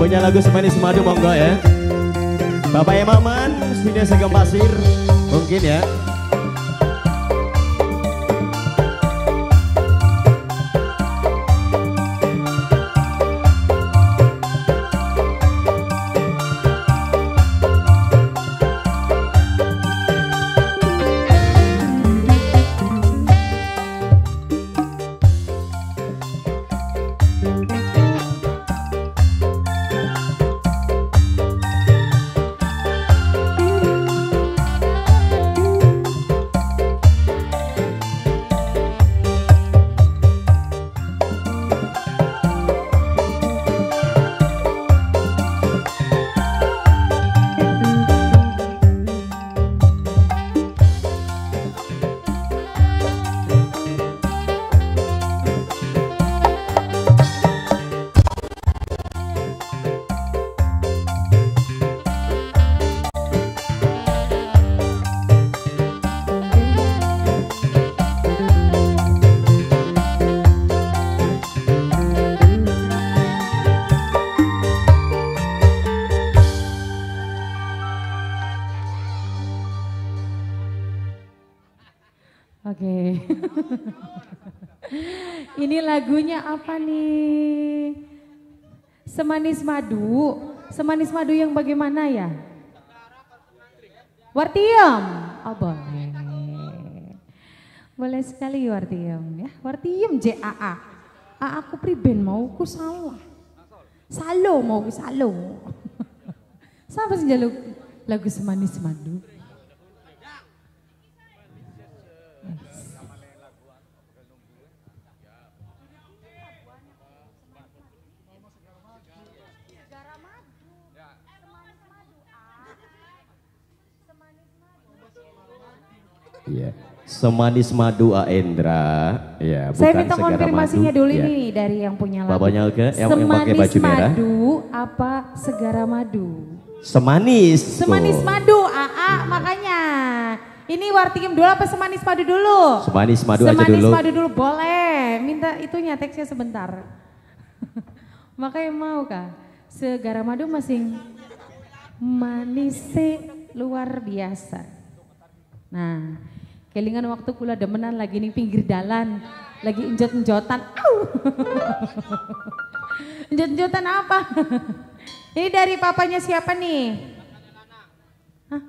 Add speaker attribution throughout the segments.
Speaker 1: Punya lagu semanis madu monggo ya. Bapak Maman, studio Segem Pasir. Mungkin ya.
Speaker 2: Ini lagunya apa nih? Semanis madu. Semanis madu yang bagaimana ya? Wartium. Oh boleh. Boleh sekali Wartium ya. Wartium JAA. A aku priben mau ku salah. Salo mau ku salo. Siapa sih jaluk lagu semanis madu?
Speaker 1: Iya. Semanis madu Aendra. Ya,
Speaker 2: Saya
Speaker 1: bukan
Speaker 2: minta
Speaker 1: segara
Speaker 2: konfirmasinya
Speaker 1: madu.
Speaker 2: dulu
Speaker 1: Ya.
Speaker 2: ini dari yang punya lagu.
Speaker 1: Bapaknya Olga, yang- yang pakai
Speaker 2: Semanis
Speaker 1: baju merah.
Speaker 2: madu apa segara madu?
Speaker 1: Semanis.
Speaker 2: Semanis
Speaker 1: tuh.
Speaker 2: madu, AA makanya. Ini wartikim dulu apa semanis madu dulu?
Speaker 1: Semanis madu aja
Speaker 2: Semanis
Speaker 1: dulu.
Speaker 2: madu dulu, boleh. Minta itunya teksnya sebentar. makanya mau kah? Segara madu masing manis luar biasa. Nah, kelingan waktu kula demenan lagi nih pinggir dalan, lagi enjot-enjotan. Au! Enjot-enjotan apa? Ini dari papanya siapa nih? Hah?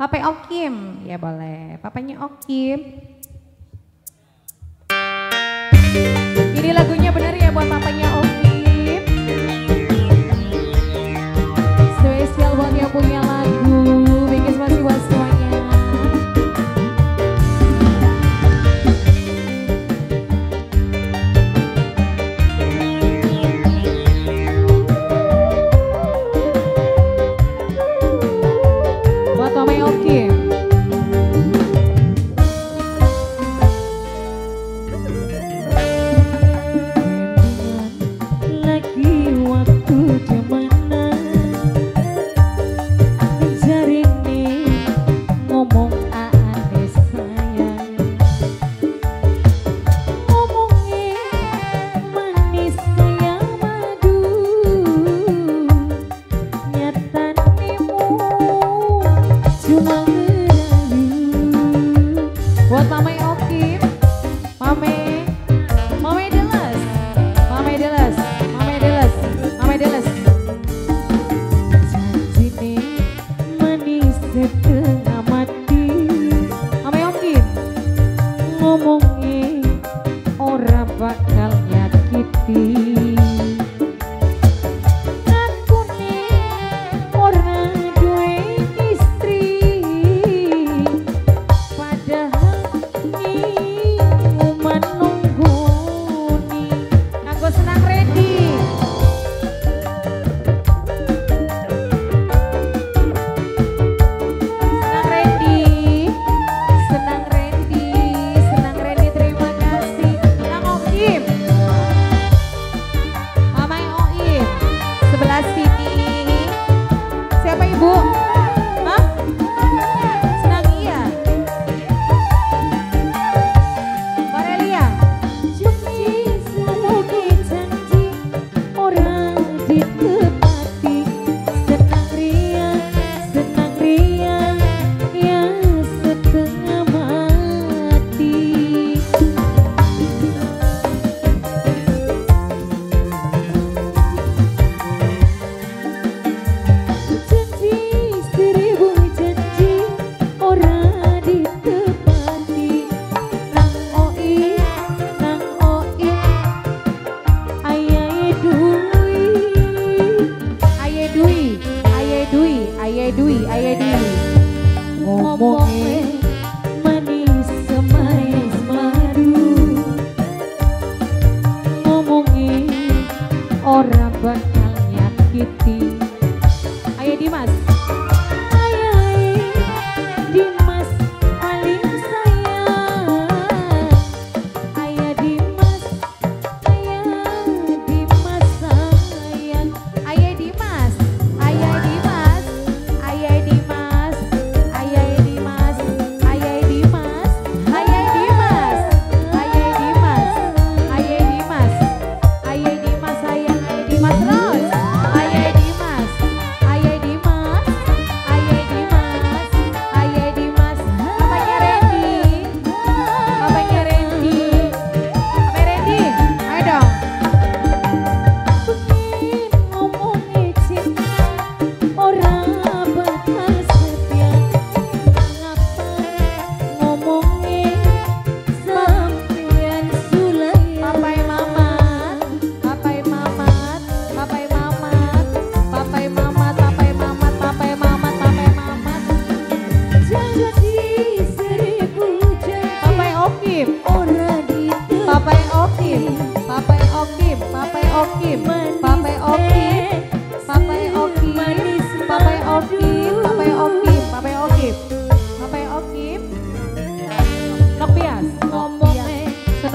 Speaker 2: Papa Okim, ya boleh. Papanya Okim. sakit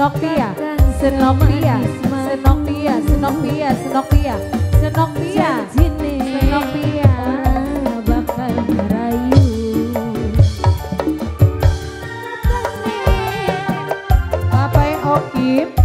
Speaker 2: senopia senopia senopia senopia senopia senopia senopia
Speaker 3: bakal
Speaker 2: merayu apa
Speaker 3: yang okim?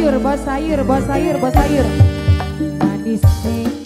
Speaker 3: sayur,
Speaker 2: bos sayur, bos sayur, bos sayur.
Speaker 3: Manis
Speaker 2: nih.